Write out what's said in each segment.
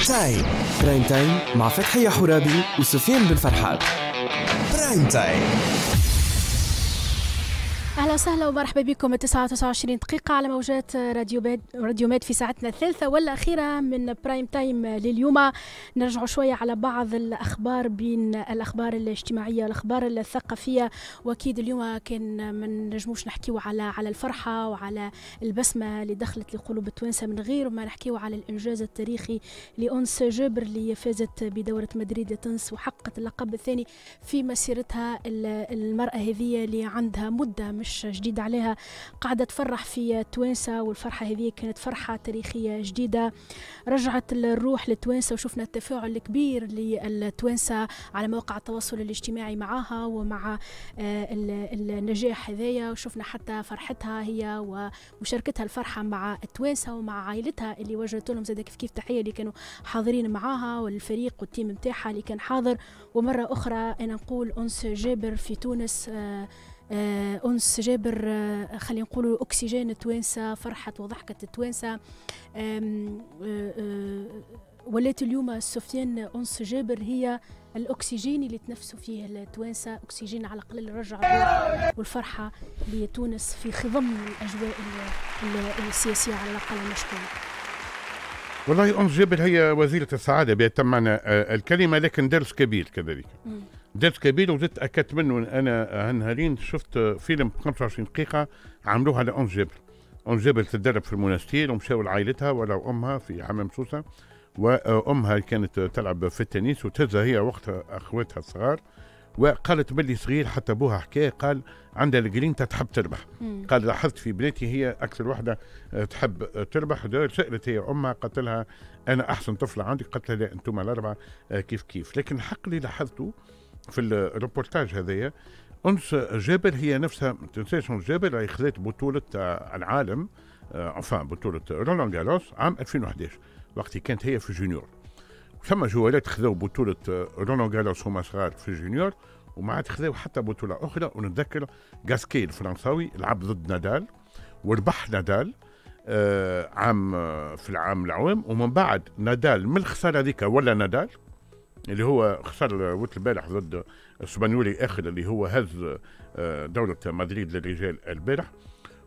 Time Prime Time مع فتحية حرابي وسفيان بن فرحات. Prime Time أهلا وسهلا ومرحبا بكم. 9 29 دقيقة على موجات راديو ميد راديو ميد في ساعتنا الثالثة والأخيرة من Prime Time لليوم. نرجع شوية على بعض الأخبار بين الأخبار الاجتماعية والأخبار الثقافية. وأكيد اليوم كان ما نجموش نحكيو على على الفرحة وعلى البسمة اللي دخلت لقلوب التوانسة من غير ما نحكيو على الإنجاز التاريخي لأنس جابر اللي فازت بدورة مدريد لتنس وحققت اللقب الثاني في مسيرتها المرأة هذه اللي عندها مدة مش مش جديد عليها قاعدة تفرح في توانسة والفرحة هذه كانت فرحة تاريخية جديدة. رجعت الروح لتوانسة وشفنا التفاعل الكبير للتوانسة على مواقع التواصل الاجتماعي معها ومع آه، النجاح هذايا. وشفنا حتى فرحتها هي ومشاركتها الفرحة مع التوانسة ومع عائلتها اللي وجهت لهم زاد كيف كيف تحية اللي كانوا حاضرين معاها والفريق والتيم متاعها اللي كان حاضر. ومرة أخرى أنا نقول أنس جابر في تونس آه أنس جابر آه خلينا نقولوا أكسجين التوانسة فرحة وضحكة التوانسة آه آه ولات اليوم سفيان أنس جابر هي الأكسجين اللي تنفسوا فيه التوانسة أكسجين على الأقل رجع والفرحة لتونس في خضم الأجواء السياسية على الأقل المشحونة والله أنس جابر هي وزيرة السعادة بأتم معنى آه، الكلمة لكن درس كبير كذلك. درس كبير وزدت أكدت منه أنا هالنهارين شفت فيلم 25 دقيقة عملوها على أنس جابر. أنس جابر تدرب في المونستير ومشاو لعائلتها ولا أمها في حمام سوسه وأمها كانت تلعب في التنس وتهزها هي وقتها أخواتها الصغار. وقالت بلي صغير حتى أبوها حكايه قال عندها الجرين تحب تربح. مم. قال لاحظت في بناتي هي أكثر وحده تحب تربح. سألت هي أمها قالت لها أنا أحسن طفلة عندي قالت لها لا أنتم الأربعة كيف كيف. لكن الحق اللي لاحظته في الروبورتاج هذايا أنس جابر هي نفسها ما تنساش أنس جابر راهي خذت بطولة العالم avant بطولة رولان جاروس عام 2011 وقت كانت هي في junior. ثم جوارات خذوا بطولة رولان جاروس هما صغار في junior وما عاد خذوا حتى بطولة أخرى ونتذكر غاسكي الفرنساوي لعب ضد نادال وربح نادال آه عام في العام العوام ومن بعد نادال من الخساره هذيك ولا نادال. اللي هو خسر وقت البارح ضد السبانيولي آخر اللي هو هز آه، دورة مدريد للرجال البارح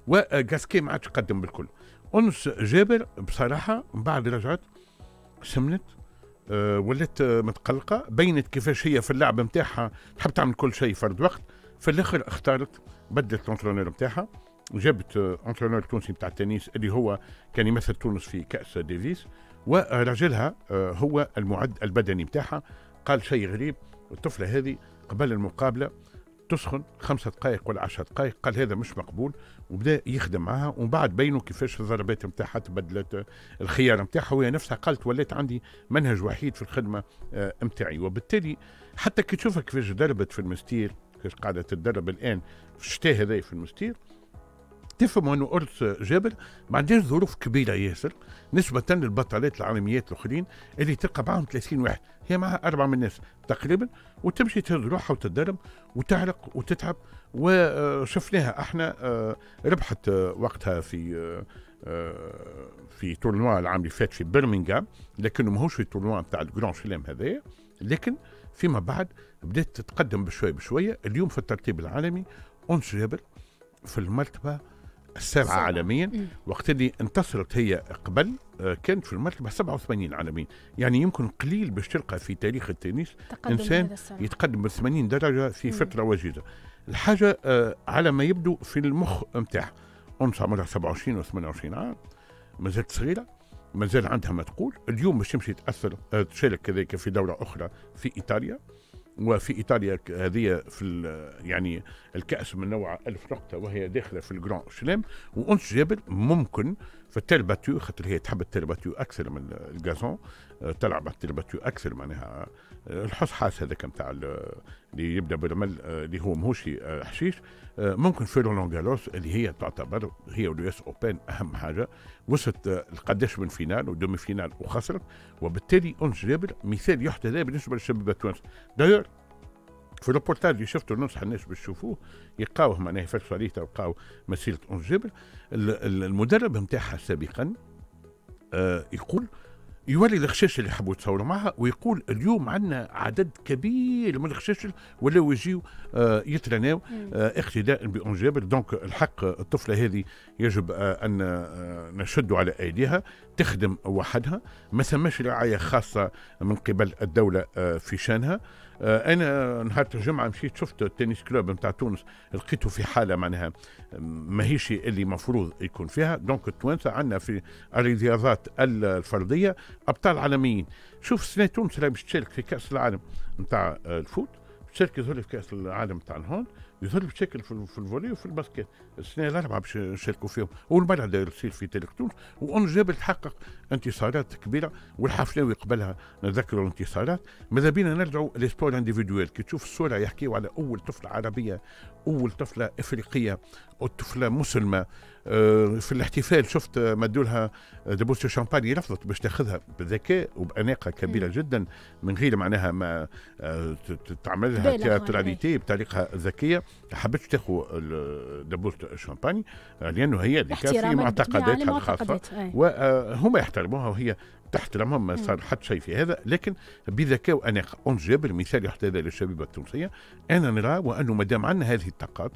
وغاسكي ما عادش قدم بالكل. أنس جابر بصراحة من بعد رجعت سمنت أه ولات متقلقة بينت كيفاش هي في اللعبة نتاعها تحب تعمل كل شيء فرد وقت في الآخر اختارت بدلت ال entraîneur نتاعها جابت entraîneur تونسي نتاع التنس اللي هو كان يمثل تونس في كأس ديفيس ورجلها آه، هو المعد البدني بتاعها. قال شيء غريب الطفلة هذه قبل المقابلة تسخن خمسة دقائق ولا عشرة دقائق قال هذا مش مقبول وبدا يخدم معها. ومن بعد بينوا كيفاش الضربات نتاعها تبدلت الخيار نتاعها وهي نفسها قالت وليت عندي منهج وحيد في الخدمة نتاعي آه، وبالتالي حتى كي تشوفها كيفاش دربت في المستير كيفاش قاعدة تتدرب الآن في الشتاء هذا في المستير تفهم انه ارث جابر ما عندهاش ظروف كبيرة ياسر نسبة للبطلات العالميات الآخرين اللي تلقى معهم 30 واحد هي معها أربعة من الناس تقريبا وتمشي تهز روحها وتتدرب وتعرق وتتعب وشفناها إحنا آه، ربحت آه، وقتها في آه، في تورنوا العام اللي فات في برمنغهام لكنه ماهوش في تورنوا نتاع الجران شلام هذايا لكن فيما بعد بدأت تتقدم بشوية بشوية اليوم في الترتيب العالمي أنس جابر في المرتبة السابعة عالميا وقت اللي انتصرت هي قبل آه، كانت في المرتبة 87 عالميا يعني يمكن قليل باش تلقى في تاريخ التنس إنسان يتقدم ب 80 درجة في فترة وجيزة. الحاجة آه، على ما يبدو في المخ نتاعها أنثى عمرها 27 و 28 عام مازالت صغيرة مازال عندها ما تقول. اليوم باش تمشي تأثر آه، تشارك كذلك في دورة أخرى في إيطاليا. وفي إيطاليا هذه في يعني الكأس من نوع ألف نقطة وهي داخلة في ال Grand Chelem وانس جابر ممكن في ال terre battue خاطر هي تحب ال terre battue أكثر من ال gazon تلعب على أكثر معناها آه، الحصحاص هذاك نتاع اللي يبدأ بالرمل آه، اللي هو ماهوش حشيش. ممكن في رولان جاروس اللي هي تعتبر هي وال US Open أهم حاجة. وصلت قداش من finale و demi-finale وخسرت. وبالتالي انس جابر مثال يحتذى بالنسبة للشباب التوانسه داير في الروبورتاج اللي شفته ننصح الناس باش يشوفوه يلقاوه معناها يفتشوا عليه تلقاو مسيرة انس جابر. المدرب نتاعها سابقا آه يقول يولي الخشاش اللي حبوا يتصوروا معها ويقول اليوم عندنا عدد كبير من الخشاش ولاو يجيو آه يترناو آه اقتداء بأنس جابر donc الحق الطفلة هذه يجب آه أن آه نشد على أيديها تخدم وحدها. ما ثماش رعاية خاصة من قبل الدولة آه في شأنها. أنا نهار الجمعة مشيت شفت ال Tennis Club نتاع تونس لقيته في حالة معناها ماهيش اللي مفروض يكون فيها. donc التوانسة عندنا في الرياضات الفردية أبطال عالميين. شوف سنة تونس باش تشارك في كأس العالم نتاع ال foot تشارك في كأس العالم نتاع ال hand يظهر بشكل في, في ال volley وفي ال basket السنة الأربعة باش نشاركوا فيهم. والبلد يصير في تاريخ تونس وأنس جابر تحقق انتصارات كبيرة والحفلاوي قبلها نذكروا الانتصارات. ماذا بينا نرجعوا ل sport individuel كي تشوف الصورة يحكيوا على أول طفلة عربية أول طفلة إفريقية طفله مسلمة. آه، في الاحتفال شفت مدولها دبوس شامباني رفضت باش تاخذها بذكاء وبأناقة كبيرة. جدا من غير معناها ما آه، تعمل لها تياتراليتي بطريقة ذكية. حبتش تاخذ دبوس شامباني لأنه هي اللي في معتقداتها الخاصة. وهم يحترموها وهي تحترمهم ما صار حتى شيء في هذا. لكن بذكاء واناقه انجاب المثال يحتذى للشبيبة التونسية أنا نرى وأنه ما دام عندنا هذه الطاقات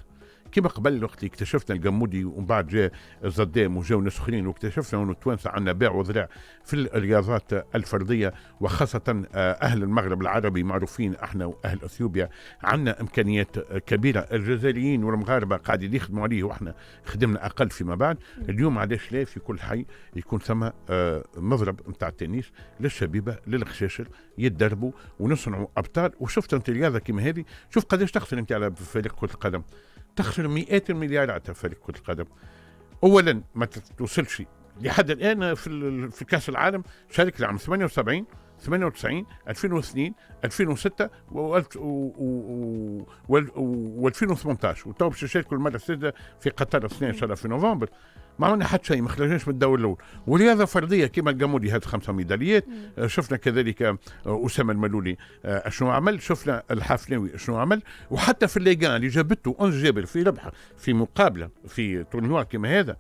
كما قبل وقت اللي اكتشفنا الجمودي ومن بعد جاء الزدام وجاو ناس أخرين واكتشفنا أنه التوانسه عندنا باع وذراع في الرياضات الفردية وخاصة آه، أهل المغرب العربي معروفين أحنا وأهل إثيوبيا. عندنا إمكانيات كبيرة. الجزائريين والمغاربة قاعدين يخدموا عليه وإحنا خدمنا أقل فيما بعد. اليوم علاش لا؟ في كل حي يكون ثم آه، مضرب نتاع التنس للشبيبة للخشاشر يتدربوا ونصنعوا أبطال. وشفت أنت رياضه كيما هذه؟ شوف قداش تخسر أنت على فريق كرة القدم. تخسر مئات المليارات فريق كرة القدم. اولا ما توصلش لحد الآن في في كأس العالم شارك العام 78 98 2002 2006 و 2018 وتو باش يشاركوا المره السادسه في قطر السنة ان شاء الله في نوفمبر. ما عملنا حتى شيء ما خرجناش من الدور الأول. ورياضه فرديه كما الجامودي هذا خمسة ميداليات. آه، شفنا كذلك آه، أسامة الملولي آه، شنو عمل؟ شفنا الحافناوي شنو عمل؟ وحتى في الليغان اللي جابته أنس جابر في ربحه في مقابلة في tournoi كما هذا.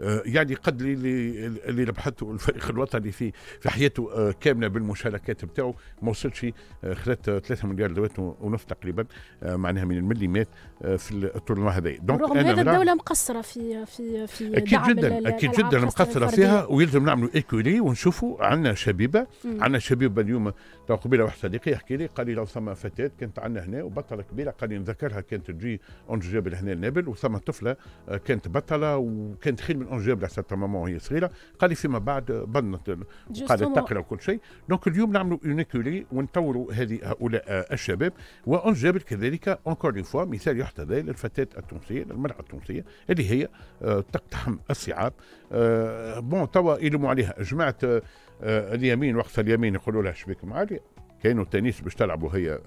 يعني قد اللي اللي ربحته الفريق الوطني في في حياته آه، كاملة بالمشاركات بتاعه. ما وصلش آه، خلات 3 مليار دولار ونص تقريبا معناها من المليمات في ال tournoi هذا donc رغم هذا الدولة مقصرة في في في أكيد دعم جدا أكيد جدا مقصره فيها ويلزم نعملوا école ونشوفوا عندنا شبيبة عندنا شبيبة اليوم. تو قبيلة واحد صديقي يحكي لي قال لي لو ثم فتاة كانت عندنا هنا وبطلة كبيرة قال لي نذكرها كانت تجي اونج جابل هنا النابل وثم طفلة كانت بطلة وكانت خير من اونجاب لحتى ماما وهي صغيرة قال لي فيما بعد بنت قالت تقرا وكل شيء. دونك اليوم نعملوا اونيكولي ونطوروا هذه هؤلاء الشباب وأنجاب كذلك اونكور فوا مثال يحتذى للفتاة التونسية للمرأة التونسية اللي هي آه، تقتحم الصعاب. بون آه، توا يلوموا عليها. جماعة آه، اليمين وقت اليمين يقولوا لها شبيك معالي؟ كانوا التنس باش تلعبوا هي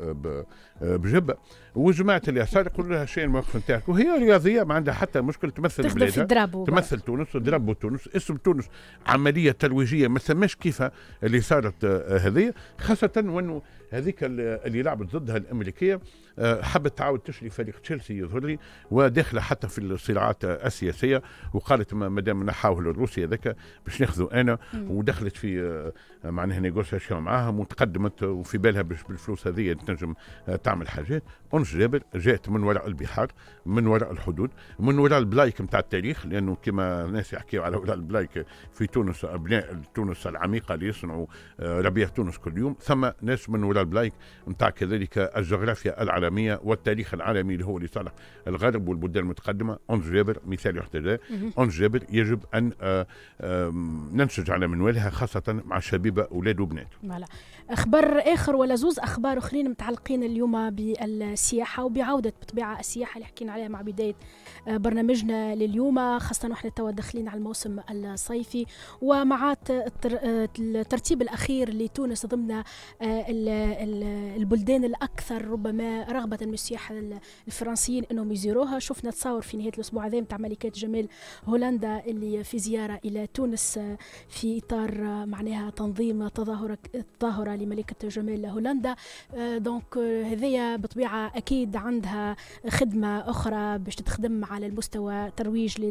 بجبة. وجماعة اليسار يقولوا لها شيء الموقف نتاعك وهي رياضية ما عندها حتى مشكل تمثل بلادها تمثل تونس drapeau تونس اسم تونس عملية ترويجية ما ثماش كيف اللي صارت آه، هذه خاصة وإنه هذيك اللي لعبت ضدها الأمريكية آه، حبت تعاود تشري فريق تشيلسي يظهر لي وداخلة حتى في الصراعات السياسية وقالت ما دام نحاول روسيا ذاك باش ناخذوا أنا ودخلت في آه، معناها négociation معاهم وتقدمت وفي بالها باش بالفلوس هذه تنجم تعمل حاجات. أنس جابر جاءت من وراء البحار من وراء الحدود من وراء البلايك نتاع التاريخ لأنه كما الناس يحكيوا على وراء البلايك في تونس أبناء تونس العميقة اللي يصنعوا آه، ربيع تونس كل يوم ثم ناس من وراء البلايك نتاع كذلك الجغرافيا العالمية والتاريخ العالمي اللي هو لصالح الغرب والبلدان المتقدمة. أنس جابر مثال يحتذى. أنس جابر يجب أن آه، ننشج على منوالها خاصة مع شبيبة أولاد وبنات أخبار آخر ولا زوز أخبار أخرين متعلقين اليوم بالسياحة وبعودة بطبيعة السياحة اللي حكينا عليها مع بداية آه، برنامجنا لليوم. خاصة ونحن توا داخلين على الموسم الصيفي. ومع الترتيب الأخير لتونس ضمن آه، البلدان الأكثر ربما رغبة من السياح الفرنسيين أنهم يزوروها شفنا تصاور في نهاية الأسبوع هذا متاع ملكة جمال هولندا اللي في زيارة إلى تونس آه، في إطار معناها تنظيم تظاهرة تظاهرة لملكة جمال هولندا. donc هذيا بطبيعة أكيد عندها خدمة أخرى باش تخدم على المستوى ترويج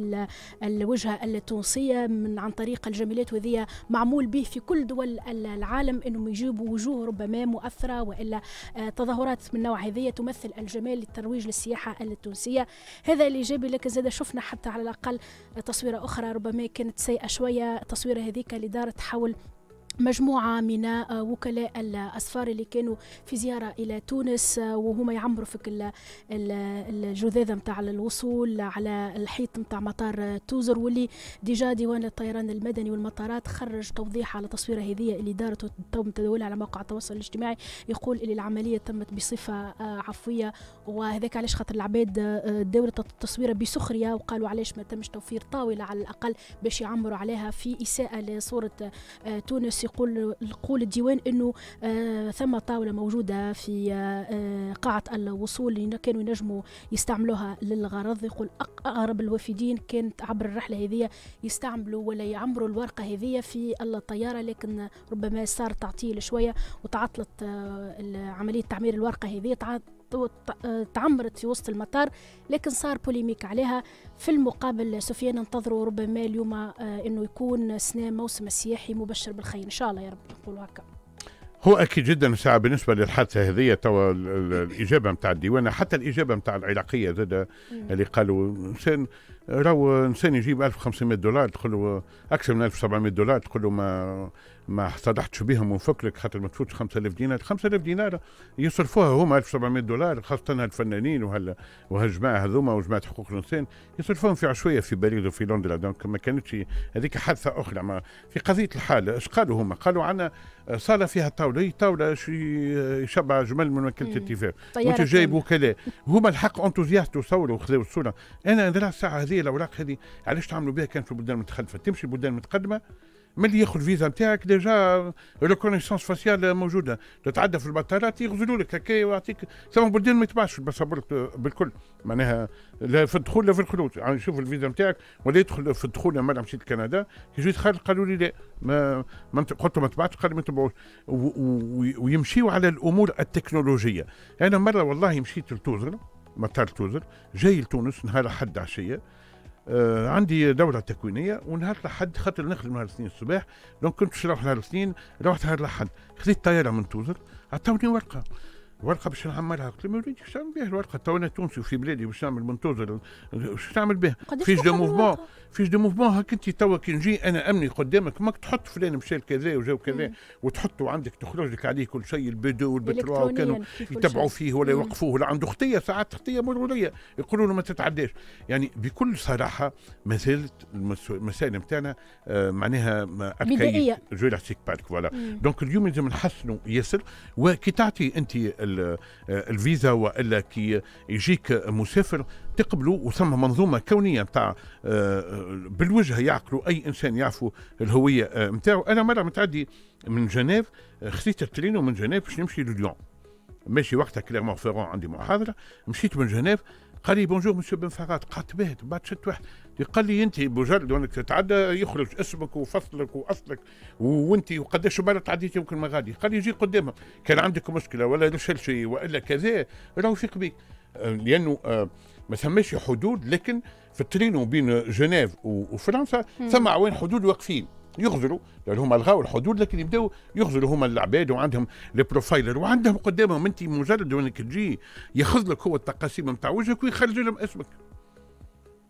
للوجهه التونسية من عن طريق الجمالات وذي معمول به في كل دول العالم إنهم يجيبوا وجوه ربما مؤثرة وإلا تظاهرات من نوع هذه تمثل الجمال للترويج للسياحة التونسية. هذا اللي جاب لك زاد شفنا حتى على الأقل تصويرة أخرى ربما كانت سيئة شوية التصويره هذيك اللي دارت حول مجموعة من آه، وكلاء الأسفار اللي كانوا في زيارة إلى تونس آه، وهما يعمروا في الجذاذة متاع الوصول على الحيط متاع مطار توزر واللي déjà ديوان الطيران المدني والمطارات خرج توضيح على تصويرة هذه اللي دارت تو على موقع التواصل الاجتماعي يقول اللي العملية تمت بصفة آه، عفوية وهذاك علاش خاطر العباد داولت التصويرة بسخرية وقالوا علاش ما تمش توفير طاولة على الأقل باش يعمروا عليها في إساءة لصورة تونس. يقول يقول الديوان إنه آه ثم طاولة موجودة في آه قاعة الوصول اللي كانوا ينجموا يستعملوها للغرض. يقول أقرب الوافدين كانت عبر الرحلة هذه يستعملوا ولا يعمروا الورقة هذه في الطيارة لكن ربما صار تعطيل شوية وتعطلت آه عملية تعمير الورقة هذه. تعمرت في وسط المطار لكن صار بوليميك عليها. في المقابل سفيان ننتظروا ربما اليوم آه، إنه يكون سنة موسم السياحي مبشر بالخير. إن شاء الله يا رب نقولوا هكا. هو أكيد جدا ساعة بالنسبة للحادثة هذه توا الإجابة نتاع الديوانه حتى الإجابة نتاع العراقية زاد اللي قالوا إنسان راهو إنسان يجيب 1500 دولار تقول له أكثر من 1700 دولار تقول له ما ما صرحتش بهم ونفك خاطر ما تفوتش 5000 دينار. 5000 دينار يصرفوها هما 1700 دولار خاصة الفنانين وهال وهالجماعة هذوما وجماعة حقوق الإنسان. يصرفوهم في عشوية في باريس وفي لندن donc ما كانتش هذيك حادثة أخرى. ما في قضية الحال إيش قالوا هما؟ قالوا عندنا صالة فيها طاولة هي طاولة يشبع جمل من وكالة الاتفاق. وانت جايب وكلاء هما الحق enthousiastes وصوروا وخذوا الصورة. أنا نرى الساعة هذه الأوراق هذه علاش تعملوا بها؟ كان في البلدان المتخلفة تمشي البلدان المتقدمة ملي ياخذ الفيزا نتاعك déjà reconnaissance faciale موجودة. تتعدى في المطارات يغزروا لك هكا ويعطيك. ثم بلدان ما يطبعش الباسبور بالكل. معناها لا في الدخول لا في الخروج. يعني شوف الفيزا نتاعك ولا يدخل في الدخول لما مشيت لكندا كي جيت خارج قالوا لي لا. ما, ما قلت ما طبعتش قالوا ما طبعوش. ويمشيوا على الأمور التكنولوجية. أنا مرة والله مشيت لتوزر مطار توزر جاي لتونس نهار حد عشية. آه عندي دورة تكوينية ونهار الأحد خاطر نخدم نهار الاثنين الصباح donc كنت نروح نهار الاثنين روحت نهار الأحد خذيت طيارة من توزر عطاوني ورقة. ورقة باش نعملها. قلت له ما نريدش نعمل بها الورقة. تو أنا تونسي وفي بلادي باش نعمل منتوزر باش نعمل بها fiche de mouvement fiche de mouvement هاك انت توا كي نجي أنا أمني قدامك ماك تحط فلان مشى كذا وجا كذا وتحطه عندك تخرج لك عليه كل شيء البدو والبتروا وكانوا يتبعوا فيه ولا يوقفوه ولا عنده خطية ساعات خطية مرورية. يقولوا له ما تتعداش. يعني بكل صراحة ما زالت المسائل نتاعنا آه معناها بدائية. Jurassic Park voilà donc اليوم لازم نحسنوا. ياسر وكي تعطي أنت الفيزا وإلا كي يجيك مسافر تقبلوا وثم منظومة كونية نتاع آه، بالوجه يعقلوا أي إنسان يعرفوا الهوية نتاعو أنا مرة متعدي من جنيف خذيت الترينو من جنيف باش نمشي لليون ماشي وقتها Clermont-Ferrand عندي محاضرة. مشيت من جنيف قال لي bonjour monsieur بن فرات قعدت باهت. بعد شت واحد قال لي أنت بمجرد أنك تتعدى يخرج اسمك وفصلك وأصلك وأنت وقداش مره تعديت يمكن مغادي قال لي يجي قدامك كان عندك مشكلة ولا دشل شيء وإلا كذا راهو يفيق بيك. آه، لأنه آه، ما ثماش حدود لكن في الترينو بين جنيف وفرنسا ثم عوين حدود واقفين. يغزروا لأن هما الغاوا الحدود لكن يبداوا يغزروا هما العباد وعندهم les profilers وعندهم قدامهم أنت مجرد أنك تجي ياخذ لك هو التقاسيم نتاع وجهك ويخرج لهم اسمك.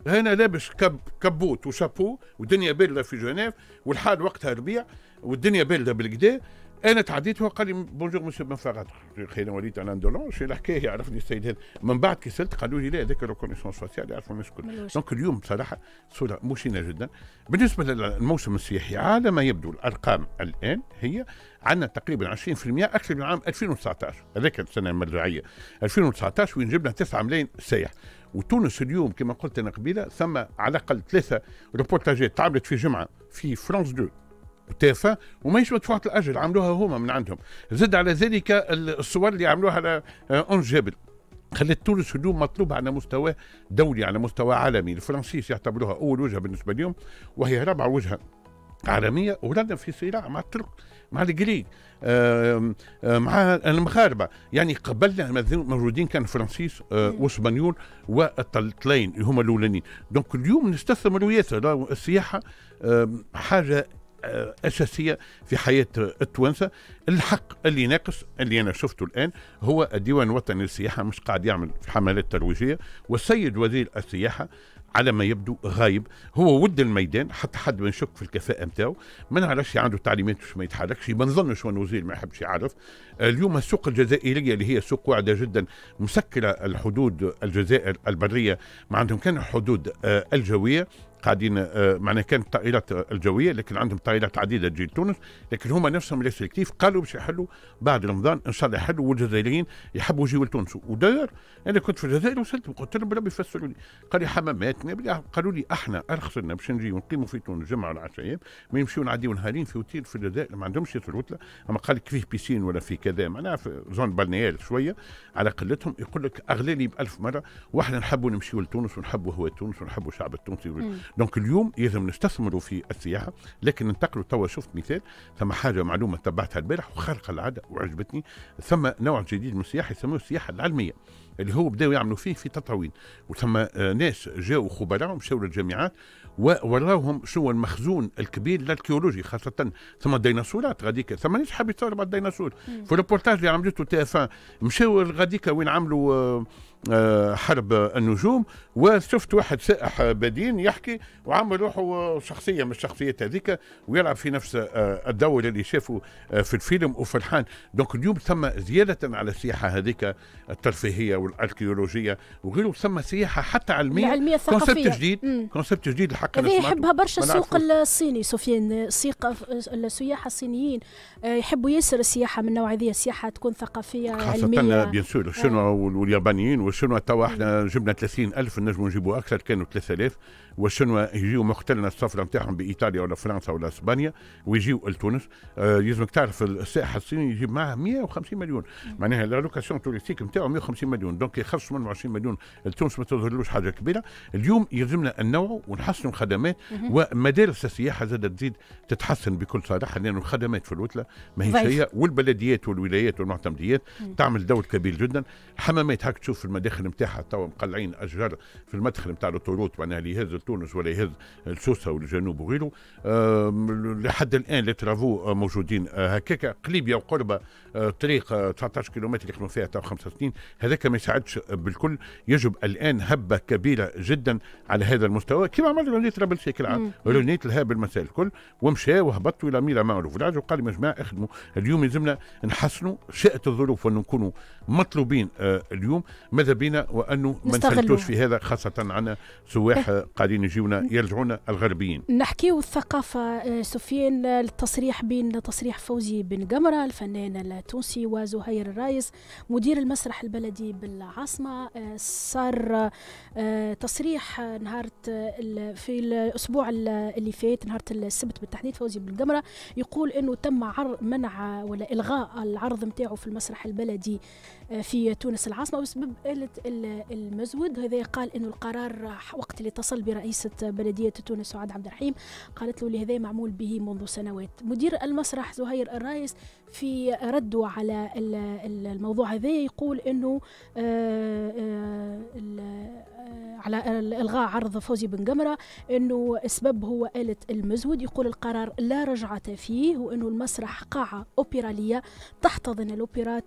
هنا لابس كب كبوت وشابو والدنيا باردة في جنيف والحال وقتها ربيع والدنيا باردة بالكدا. أنا تعديت وقال لي bonjour monsieur بن فرات خير وليد أنا اندولون شي الحكاية يعرفني السيد هذا. من بعد كي سالت قالوا لي لا هذاك reconnaissance faciale يعرفوا الناس الكل. donc اليوم بصراحة صورة مشينه جدا. بالنسبة للموسم السياحي على ما يبدو الأرقام الآن هي عندنا تقريبا 20% أكثر من عام 2019 هذاك السنة المرجعية. 2019 وين جبنا 9 ملايين سائح وتونس اليوم كما قلت أنا قبيلة ثم على الأقل ثلاثة روبورتاجات تعملت في جمعة في فرانس 2 تافه وماهيش مدفوعة الأجر عملوها هما من عندهم. زد على ذلك الصور اللي عملوها على أون جبل خلت تونس اليوم مطلوب على مستوى دولي على مستوى عالمي. الفرنسيس يعتبروها أول وجهة بالنسبة لهم وهي رابع وجهة. عالمية ولنا في صراع مع الترك مع الجريك مع المغاربة. يعني قبلنا موجودين كان فرنسيس وإسبانيول والطلين اللي هما الأولانيين. دونك اليوم نستثمروا ياسر السياحة حاجة أساسية في حياة التوانسة. الحق اللي ناقص اللي أنا شفته الآن هو الديوان الوطني للسياحة مش قاعد يعمل حملات ترويجية. والسيد وزير السياحة على ما يبدو غايب. هو ود الميدان حتى حد ما يشك في الكفاءة نتاعو. ما نعرفش عنده تعليمات باش ما يتحركش. ما نظنش هو وزير ما يحبش يعرف. اليوم السوق الجزائرية اللي هي سوق واعدة جدا مسكره الحدود الجزائر البرية ما عندهم كان الحدود آه، الجوية. قاعدين آه، معناها كانت طائرات الجوية لكن عندهم طائرات عديدة تجي لتونس لكن هما نفسهم لي سيلكتيف قالوا باش يحلوا بعد رمضان إن شاء الله يحلوا والجزائريين يحبوا يجيوا لتونس. وداير أنا كنت في الجزائر وصلت قلت لهم بربي يفسروا لي قال لي حمامات قالوا لي أحنا ارخص لنا باش نجي ونقيموا في تونس جمعة ولا 10 أيام ما يمشيوا نعديوا نهارين في اوتيل في الجزائر ما عندهمش ياسر وتله أما قال لك فيه piscine ولا في كذا معناها في zone balnéaire شوية على قلتهم يقول لك اغلى لي ب 1000 مرة وإحنا نحبوا نمشيوا لتونس ونحبوا هو تونس ونحبوا الشعب التونسي. donc اليوم لازم نستثمروا في السياحة لكن ننتقلوا توا شفت مثال ثم حاجة معلومة تبعتها البارح وخارقة العادة وعجبتني ثم نوع جديد من السياحة يسموه السياحة العلمية اللي هو بداوا يعملوا فيه في تطاوين وثم آه، ناس جاوا خبراء مشاو للجامعات ووراوهم شو المخزون الكبير ال archéologique خاصة ثم الديناصورات غاديك ثم ناس حاب يتصور مع الديناصور. في الريبورتاج اللي عملته TF مشاو غاديك وين عملوا آه، حرب النجوم. وشفت واحد سائح بدين يحكي وعمل روحه شخصيه من الشخصيات هذيك ويلعب في نفس الدور اللي شافه في الفيلم وفرحان. donc اليوم ثم زيادة على السياحة هذيك الترفيهية والأركيولوجية وغيره ثم سياحة حتى علميه العلمية concept جديد concept جديد الحق هذه يحبها برشا السوق الصيني سفيان. سيق السياح الصينيين آه، يحبوا ياسر السياحة من النوع هذه السياحة تكون ثقافية علمية. خاصه bien sûr الشنوا واليابانيين والشنوا توا إحنا جبنا 30000 نجموا نجيبوا أكثر كانوا 3000 والشنوا يجيو مختلنا السفره نتاعهم بإيطاليا ولا فرنسا ولا إسبانيا ويجيو لتونس. آه يلزمك تعرف السائح الصيني يجيب معاه 150 مليون. معناها l'allocation touristique نتاعو 150 مليون. donc يخرج منه 20 مليون. لتونس ما تظهرلوش حاجة كبيرة. اليوم يلزمنا النوع ونحسنوا الخدمات. ومدارس السياحة زادت تزيد تتحسن بكل صراحة لأن الخدمات في الوتله ما هي والبلديات والولايات والمعتمديات تعمل دور كبير جدا. حمامات هاك تشوف في المداخل نتاعها توا مقلعين أشجار في المدخل نتاع الطرود معناها اللي يهز تونس ولا يهز السوسة والجنوب وغيره. لحد الآن لي ترافو موجودين آه، هكاك قليبيا وقربة آه، طريق 19 كيلومتر يخدموا فيها توا خمس سنين هذاك ما يساعدش بالكل. يجب الآن هبة كبيرة جدا على هذا المستوى. كما عمل رونيت رابلسي كالعاده رونيت لها بالمسائل الكل ومشى وهبطوا إلى ميلا معلو فلاج وقال يا جماعة اخدموا. اليوم يلزمنا نحسنوا شاءت الظروف وان نكونوا مطلوبين آه اليوم. ماذا بينا وانه ما نسلتوش في هذا خاصة عنا سواح قاعدين يجيونا يرجعونا الغربيين. نحكيو الثقافه آه، سفيان التصريح بين تصريح فوزي بن قمره الفنان التونسي وزهير الرايس مدير المسرح البلدي بالعاصمة آه، صار آه، تصريح نهار في الأسبوع اللي فات نهار السبت بالتحديد فوزي بن قمره يقول إنه تم منع ولا إلغاء العرض نتاعو في المسرح البلدي في تونس العاصمة بسبب آلة المزود. هذا قال إنه القرار وقت اللي اتصل برئيسة بلدية تونس سعاد عبد الرحيم قالت له لهذا معمول به منذ سنوات. مدير المسرح زهير الرايس في رده على الموضوع هذا يقول آه، آه، آه، على إلغاء عرض فوزي بن قمره إنه السبب هو آلة المزود. يقول القرار لا رجعة فيه وإنه المسرح قاعة اوبرالية تحتضن الاوبرات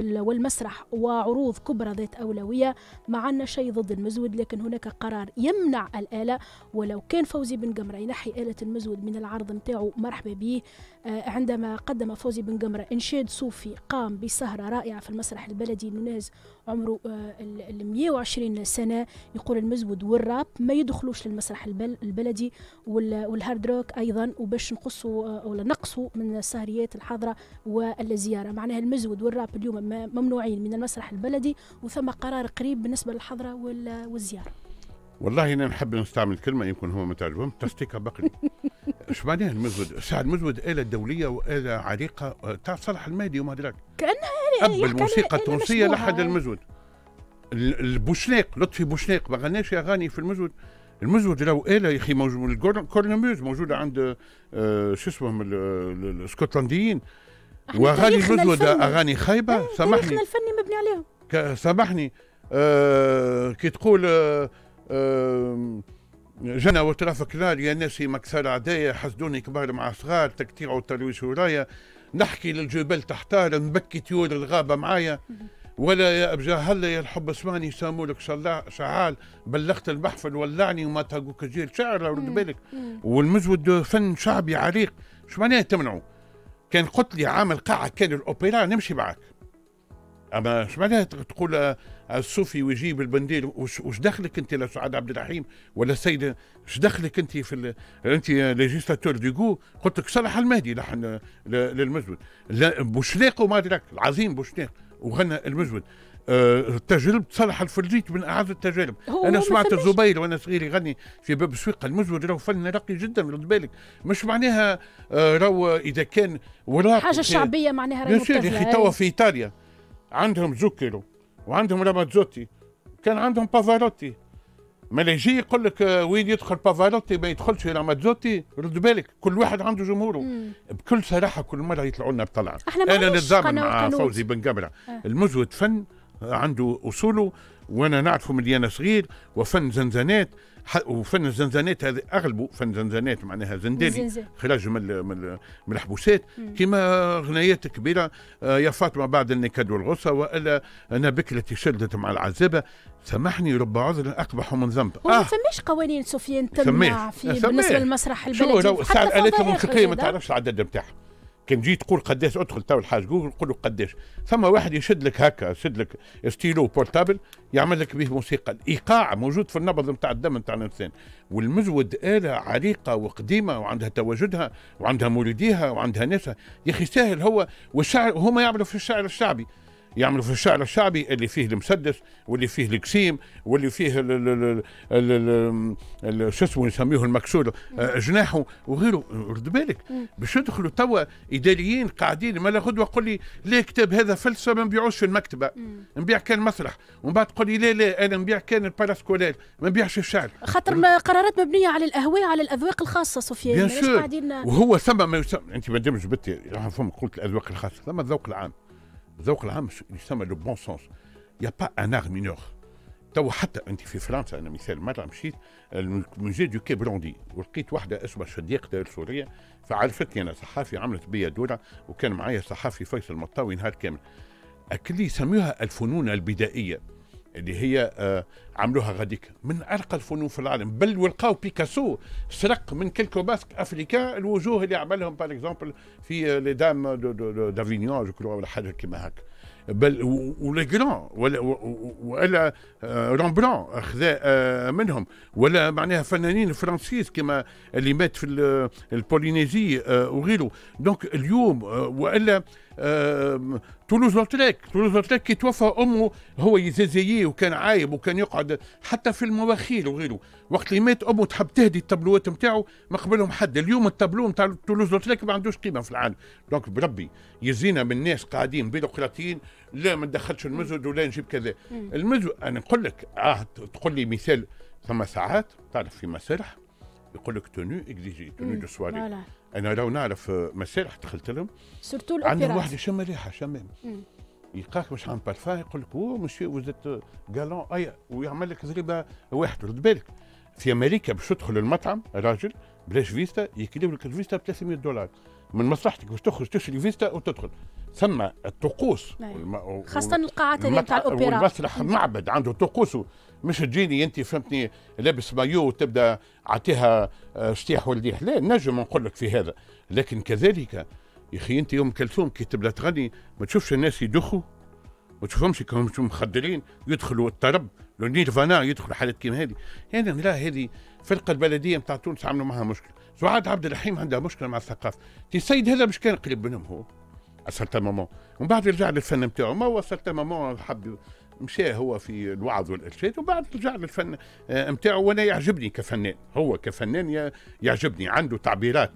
والمسرح وعروض كبرى ذات أولوية ما عندنا شيء ضد المزود. لكن هناك قرار يمنع الآلة ولو كان فوزي بن قمره ينحي آلة المزود من العرض نتاعو مرحبا به عندما قدم فوزي بن قمره إنشاد صوفي قام بسهرة رائعة في المسرح البلدي ناس عمره ال 120 سنة يقول المزود والراب ما يدخلوش للمسرح البلدي وال hard rock أيضا وباش نقصوا آه، ولا نقصوا من السهريات الحاضرة والزيارة. معناها المزود والراب اليوم ممنوعين من المسرح البلدي وثم قرار قريب بالنسبة للحضره والزيارة. والله أنا نحب نستعمل كلمة يمكن هو ما تعجبهم تستيكا بقري إيش معناها المزود؟ ساعة المزود آلة دولية وآلة عريقة آه، تاع صلاح المهدي وما أدراك. كأنها أب الموسيقى التونسية لحن المزود. البوشناق لطفي بوشناق ما غناش اغاني في المزود. المزود لو آلة يا أخي موجود ال cornemuse موجودة عند آه شو اسمهم الاسكتلنديين. وأغاني المزود أغاني خايبة إيه، سامحني. تاريخنا الفني مبني عليهم. سامحني. آه كي تقول آه آه جنى وترافق نار يا ناسي مكسر عدايا حسدوني كبار مع صغار تكتيع وترويش ورايا. نحكي للجبال تحتار نبكي طيور الغابة معايا. ولا يا أبجا هلا يا الحب اسمعني سامولك شعال. بلغت المحفل ولعني وما تهقوك جيل شعر رد بالك. والمزود فن شعبي عريق. شو معناه تمنعه كان قلت لي عامل قاعة كان الأوبرا نمشي معك أما إيش معناها تقول الصوفي ويجيب البنديل وش دخلك انت لسعاد عبد الرحيم ولا السيده إيش دخلك انت في ال... انت législateur des goûts قلت لك صلاح المهدي لحن للمزود بوشناق وما ادراك العظيم بوشناق وغنى المزود أه تجربة صالح الفرزيط من أعز التجارب. أنا سمعت الزبير وأنا صغير يغني في باب السويقة المزود راهو فن راقي جدا رد بالك. مش معناها أه راهو إذا كان وراق حاجة شعبية معناها راهي يا أخي توا في إيطاليا عندهم زوكيرو وعندهم راماتزوتي كان عندهم بافاروتي ما يجي يقول لك وين يدخل بافاروتي ما يدخلش راماتزوتي رد بالك كل واحد عنده جمهوره. مم. بكل صراحة كل مرة يطلعوا لنا بطلعة. أنا نتضامن مع فوزي بن قمره آه. المزود فن عنده أصوله. وأنا نعرفه من أنا صغير وفن زنزانات وفن الزنزانات هذا أغلبه فن زنزانات معناها زندالي خرج من من, الحبوسات. كما غنيات كبيرة آه، يا فاطمة بعد النكد والغصة وإلا أنا بكرتي شدت مع العذابه سامحني رب عذر اقبح من ذنب. هو آه. ما فماش قوانين سفيان تمنع في بالنسبة للمسرح البلدي؟ شو الساعة الالات الموسيقية ما تعرفش العدد نتاعها كان جيت تقول قداش ادخل تو الحاج جوجل قول له قداش. ثم واحد يشد لك هكا يشد لك stylo portable يعمل لك به موسيقى. الإيقاع موجود في النبض نتاع الدم نتاع الإنسان. والمزود آلة عريقة وقديمة وعندها تواجدها وعندها مولديها وعندها ناسها. يا أخي سهل هو والشعر هما يعملوا في الشعر الشعبي. يعملوا في الشعر الشعبي اللي فيه المسدس واللي فيه القسيم واللي فيه شو اسمه يسميه المكسور آه، جناحه وغيره. رد بالك. باش يدخلوا توا إداريين قاعدين ما غدوة قول لي ليه كتاب هذا فلسفة ما نبيعوش في المكتبة. نبيع كان مسرح ومن بعد تقول لي لا لا أنا نبيع كان ال parascolaire ما نبيعش الشعر. خاطر قرارات مبنية على الأهواء على الأذواق الخاصة سفيان قاعدين وهو ثم ما يسمى أنت ما جبتي قلت الأذواق الخاصة ثم الذوق العام. الذوق العام يسمى le bon sens y a pas un art mineur تو حتى انت في فرنسا أنا مثال مرة مشيت ال musée du quai Branly ولقيت واحدة اسمها شديق سورية. فعرفتني أنا صحافي عملت بيا دورة وكان معايا صحافي فيصل مطاوي نهار كامل. اكل يسموها الفنون البدائية. اللي هي آه عملوها غاديك. من أرقى الفنون في العالم. بل ولقاو بيكاسو سرق من quelques masques africains الوجوه اللي عملهم par exemple في les Dames d'Avignon je crois ولا حاجة كيما هكا بل و les grands ولا ولا رامبران اخذ منهم. ولا معناها فنانين فرنسيس كما اللي مات في ال Polynésie وغيره. donc اليوم وإلا تولوز لوتريك تولوز لوتريك كي توفى أمه هو يزازيه وكان عايب وكان يقعد حتى في المواخير وغيره. وقت اللي مات أمه تحب تهدي التابلوات نتاعو ما قبلهم حد. اليوم التابلو نتاع تولوز لوتريك ما عندوش قيمة في العالم. donc بربي يزينا من ناس قاعدين بيروقراطيين لا ما ندخلش المزود ولا نجيب كذا. المزود أنا نقول لك آه تقول لي مثال ثم ساعات تعرف في مسارح يقول لك تونو إكزيجي تونو دو سواري. أنا لو نعرف مسارح دخلت لهم سورتو عندهم واحد يشم ريحه شمام يلقاك مش عند بارفان يقول لك أوه مسيو وزت جالون أي ويعمل لك زريبة واحد رد بالك. في أمريكا باش تدخل المطعم راجل بلاش فيستا يكلم لك الفيستا ب 300 دولار. من مصلحتك باش تخرج تشري فيستا وتدخل. ثم الطقوس. نعم. خاصة القاعات اللي نتاع الأوبرا. والمسرح معبد عنده طقوسه مش تجيني أنت فهمتني؟ لابس مايو وتبدأ عطيها آه، شطيح ورديح لا نجم نقول لك في هذا. لكن كذلك يا أخي أنت أم كلثوم كي تبدأ تغني ما تشوفش الناس يدخوا؟ ما تشوفهمش كانوا مخدرين يدخلوا الطرب. le nirvana يدخلوا حالات كيما هذه. يعني لا هذه فرقة البلدية نتاع تونس عملوا معها مشكلة. سعاد عبد الرحيم عندها مشكلة مع الثقافة. السيد هذا مش كان قريب منهم هو. اسرت مامون ومن بعد رجع للفن نتاعو ما هو مامون حب مشى هو في الوعظ والارشاد وبعد رجع للفن نتاعو وأنا يعجبني كفنان هو كفنان يعجبني عنده تعبيرات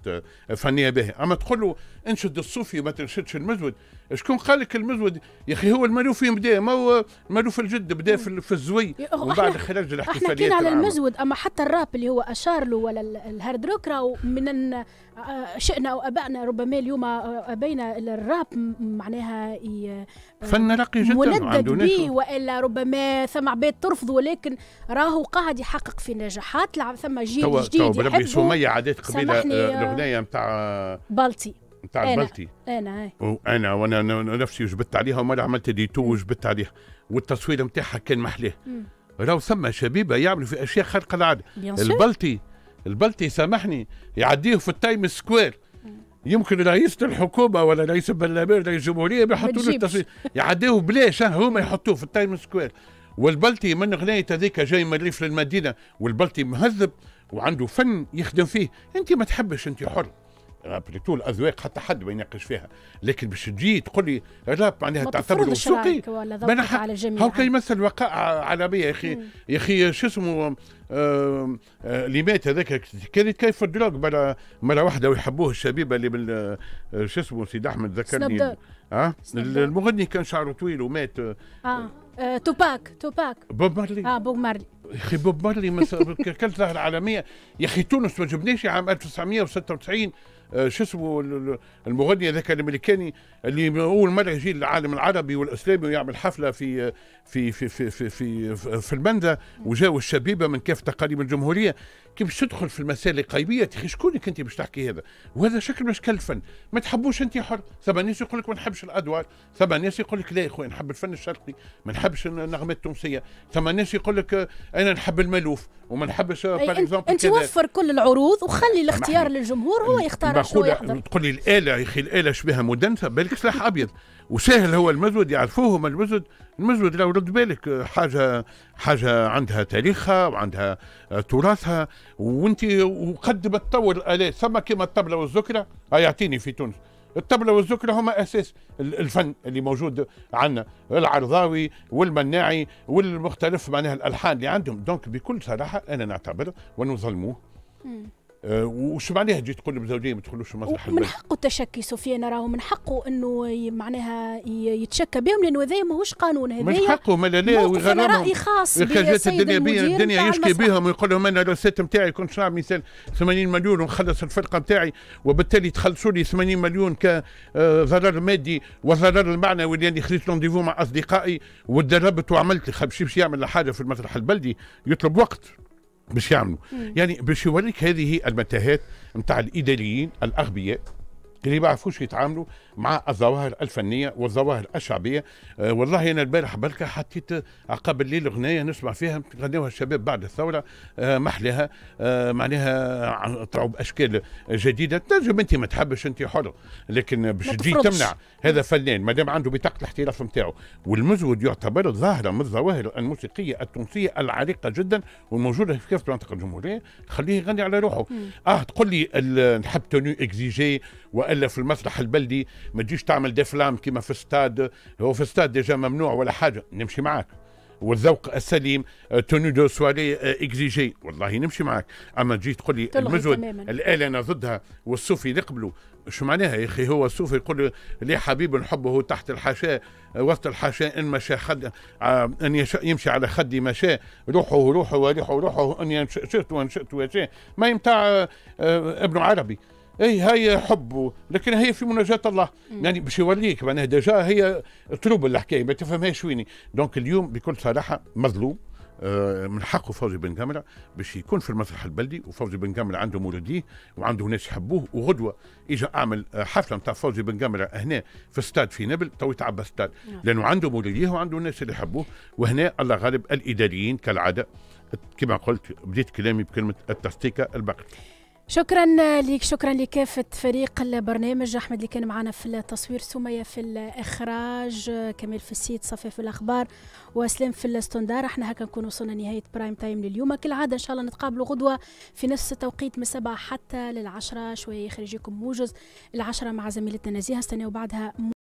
فنية باهيه أما تقول له إنشد الصوفي وما تنشدش المزود. شكون قال لك المزود؟ يا أخي هو المألوف بدا ما هو المألوف الجد؟ بدا في, الزوي ومن بعد خرج الاحتفاليات إحنا على المزود أما حتى الراب اللي هو أشار له ولا الهارد روك راهو من آه، شئنا أو ابائنا ربما اليوم آه، أبينا الراب معناها فن راقي جدا مندد به وإلا ربما ثم عباد ترفض ولكن راهو قاعد يحقق في نجاحات ثم جيل جديد تو بربي سميه عادت قبيلة آه، الأغنية نتاع بالتي نتاع البلتي. أنا وأنا وأنا نفسي وجبت عليها ومره عملت ديتو وجبت عليها. والتصوير نتاعها كان محلاه. راهو ثم شبيبة يعملوا في أشياء خارقه العادة. البلتي البلتي سامحني يعديه في ال Times Square. يمكن رئيسة الحكومة ولا رئيس البرلمان رئيس الجمهورية بيحطوا له التصوير. يعديوه بلاش هما يحطوه في ال Times Square. والبلتي من غناية هذيك جاي من الريف للمدينة. والبلتي مهذب وعنده فن يخدم فيه. أنت ما تحبش أنت حر. طول الاذواق حتى حد ما يناقش فيها. لكن باش تجي تقول لي الراب معناها تعتبره سوقي على الجميع هاو يمثل وقائع عالميه يا أخي يا أخي شو اسمه آه آه اللي مات هذاك كانت كيف ال drogue مرة مرة واحدة ويحبوه الشبيبة اللي من آه شو اسمه سيد أحمد ذكرني. آه؟ المغني كان شعره طويل ومات. آه, آه توباك توباك. بوب مارلي. آه بوب مارلي. يا أخي بوب مارلي كانت ظاهرة عالمية. يا أخي تونس ما جبناش عام 1996 آه، شو اسمه المغني ذاك الأمريكاني اللي أول مرة يجي للعالم العربي والإسلامي ويعمل حفلة في في في في في في, في المنزه وجاوا الشبيبة من كافه تقاليد الجمهورية. كي باش تدخل في المسائل القيبيه تخي شكونك انت باش تحكي هذا؟ وهذا شكل من اشكال الفن ما تحبوش أنت حر. ثم ناس يقول لك ما نحبش الأدوار. ثم ناس يقول لك لا يا أخوي نحب الفن الشرقي ما نحبش النغمات التونسية. ثم ناس يقول لك أنا نحب المألوف وما نحبش أنت وفر كل العروض وخلي الاختيار للجمهور هو يختار يحضر تقول لي الآلة يا أخي الآلة شبيها مدنسه بالك سلاح أبيض؟ وسهل هو المزود يعرفوهم المزود. المزود لو رد بالك حاجة حاجة عندها تاريخها وعندها تراثها. وأنت وقد تطور الآلات ثم كما الطبلة والذكرى يعطيني في تونس. الطبلة والذكرى هما أساس الفن اللي موجود عندنا العرضاوي والمناعي والمختلف معناها الألحان اللي عندهم. دونك بكل صراحة أنا نعتبر ونظلموه. وش معناها تجي تقول بزوجيه ما تدخلوش المصلحه من حقه التشكي سفيان راهو من حقه إنه معناها يتشكى بهم لأنه هذا ماهوش قانون هذا من حقه ما لا لا ويغرمهم رأي خاص بالحاجات الدنيا الدنيا يشكي بهم ويقول لهم أنا الست نتاعي كنت شعب مثال 80 مليون ونخلص الفرقة نتاعي وبالتالي تخلصوا لي 80 مليون كضرر مادي وضرر المعنوي لأني خذيت رونديفو مع أصدقائي وتدربت وعملت باش يمشي يعمل حاجة في المسرح البلدي يطلب وقت. باش يعملوا. يعني باش يوريك هذه المتاهات نتاع الإداريين الأغبياء اللي ما يعرفوش يتعاملوا مع الظواهر الفنية والظواهر الشعبية. آه والله أنا البارح بركه حطيت عقب الليل أغنية نسمع فيها غنوها الشباب بعد الثورة آه محلها آه معناها طلعوا باشكال جديدة. تنجم أنت ما تحبش أنت حر لكن باش تجي تمنع هذا فنان ما دام عنده بطاقة الاحتراف نتاعو والمزود يعتبر ظاهرة من الظواهر الموسيقية التونسية العريقة جدا والموجوده في كافة المنطقة الجمهورية خليه يغني على روحه. آه تقول لي نحب tenue exigée وإلا في المسرح البلدي ما تجيش تعمل des flammes كما في استاد هو في استاد déjà ممنوع ولا حاجة نمشي معاك. والذوق السليم tenue de soirée exigée. والله نمشي معك أما تجي تقول لي المزود الآلة أنا ضدها والصوفي نقبلوا شو معناها يا أخي؟ هو الصوفي يقول لي حبيب حبه تحت الحاشاء وسط الحاشاء إن مشى خد آه إن يمشي على خدي مشى روحه روحه وريحه روحه إن شئت وإن شئت ما يمتع آه ابن عربي. إي هي حب لكن هي في مناجاة الله. يعني باش يوريك معناها déjà هي trop الحكاية ما تفهمهاش ويني. donc اليوم بكل صراحة مظلوم آه من حقه فوزي بن جمره باش يكون في المسرح البلدي وفوزي بن جمره عنده مولوديه وعنده ناس يحبوه وغدوة اجى أعمل حفلة نتاع فوزي بن جمره هنا في استاد في نبل تو يتعبى استاد نعم. لأنه عنده مولوديه وعنده الناس اللي يحبوه وهنا الله غالب الإداريين كالعادة. كما قلت بديت كلامي بكلمة التستيكه البقر شكرا لك شكرا لكافة فريق البرنامج. أحمد اللي كان معنا في التصوير سمية في الإخراج كمال في ال site صفي في الأخبار وسلام في ال standard. إحنا هكا نكون وصلنا نهاية prime time لليوم. كالعادة إن شاء الله نتقابلوا غدوة في نفس التوقيت من السبعة حتى للعشرة. شوية يخرج موجز. العشرة مع زميلتنا نزيهة استناو بعدها